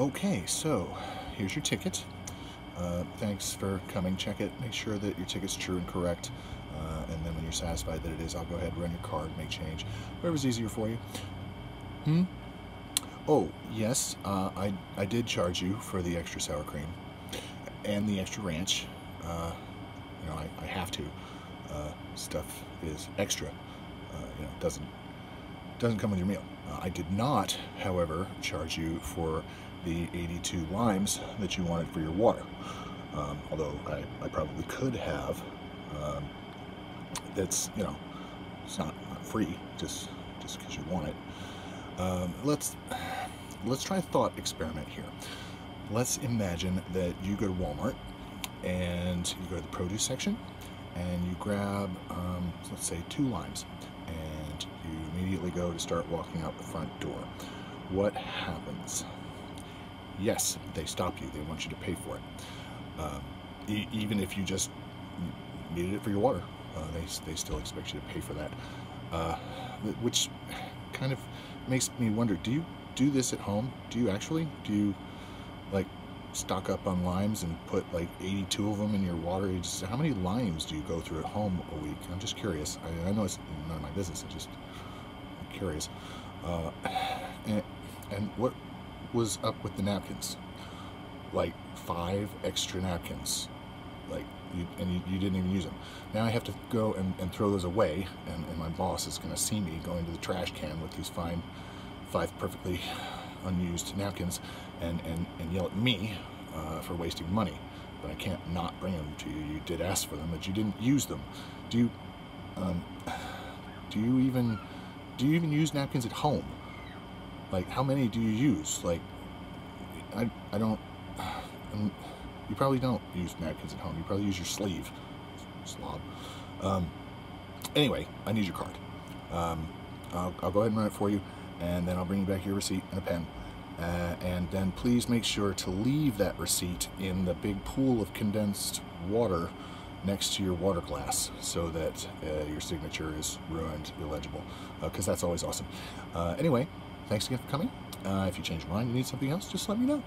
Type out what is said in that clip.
Okay, so here's your ticket. Uh, thanks for coming. Check it. Make sure that your ticket's true and correct. Uh, and then when you're satisfied that it is, I'll go ahead and run your card, make change. Whatever's easier for you. Hmm? Oh, yes, uh, I, I did charge you for the extra sour cream and the extra ranch. Uh, you know, I, I have to. Uh, stuff is extra. Uh, you know, doesn't doesn't come with your meal. I did not, however, charge you for the 82 limes that you wanted for your water. Um, although I, I, probably could have. Um, that's, you know, it's not, not free just just because you want it. Um, let's let's try a thought experiment here. Let's imagine that you go to Walmart and you go to the produce section and you grab, um, let's say, two limes and you immediately go to start walking out the front door. What happens? Yes, they stop you. They want you to pay for it. Um, e even if you just needed it for your water, uh, they, they still expect you to pay for that. Uh, which kind of makes me wonder, do you do this at home? Do you actually? Do you, like, stock up on limes and put like 82 of them in your water. You just, how many limes do you go through at home a week? I'm just curious. I, I know it's none of my business. I'm just I'm curious. Uh, and, and what was up with the napkins? Like five extra napkins. Like, you, and you, you, didn't even use them. Now I have to go and, and throw those away, and, and my boss is going to see me going to the trash can with these fine, five perfectly unused napkins and, and, and yell at me uh, for wasting money. But I can't not bring them to you. You did ask for them, but you didn't use them. Do you, um, do you even, do you even use napkins at home? Like, how many do you use? Like, I, I don't, um, you probably don't use napkins at home. You probably use your sleeve, slob. Um, anyway, I need your card. Um, I'll, I'll go ahead and run it for you and then I'll bring you back your receipt and a pen. Uh, and then please make sure to leave that receipt in the big pool of condensed water next to your water glass so that uh, your signature is ruined, illegible, because uh, that's always awesome. Uh, anyway, thanks again for coming. Uh, if you change your mind, you need something else, just let me know.